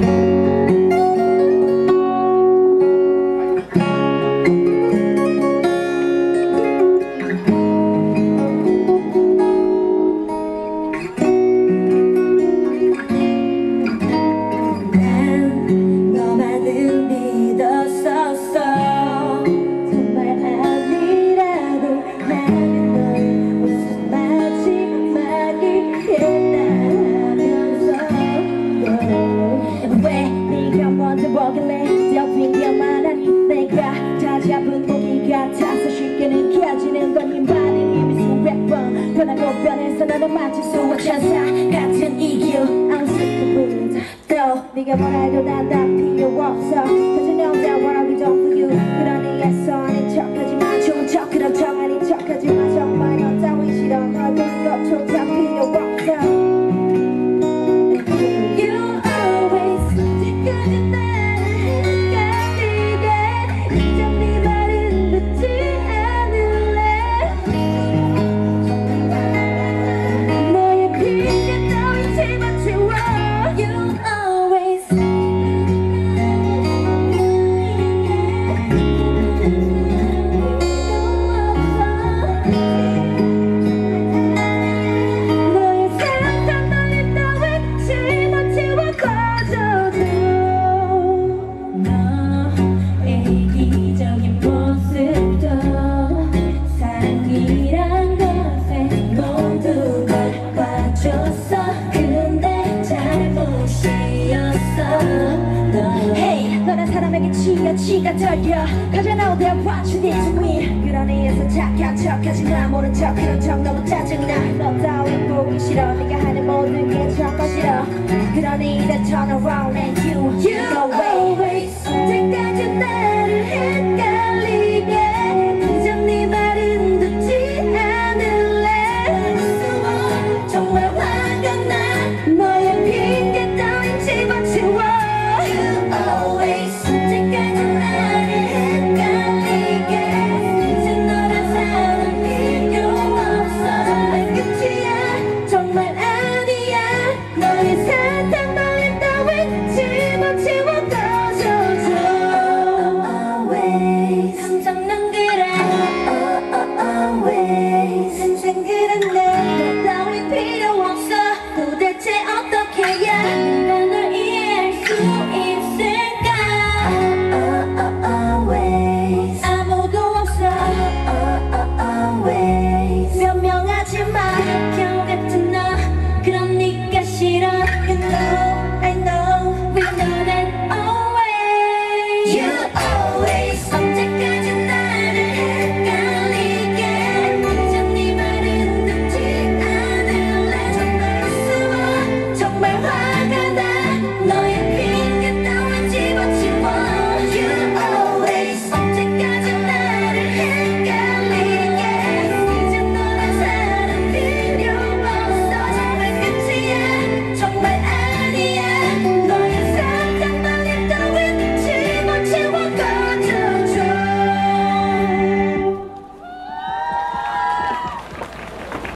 난 잡은 고기 같아서 쉽게 느껴지는 건네 말이 이미 수백 번. 변하고 변해서 나도 맞출 수 없잖아 같은 이길 I'm sick of it. 또 네가 뭐라 해도 난 치가 떨려. you did to me 그러니 애써 착한 척하지마. 모른 척 그런 척 너무 짜증나. 너 따윈 보기 싫어. 네가 하는 모든 게 싫어. 그러니 이제 turn around and you. You go away always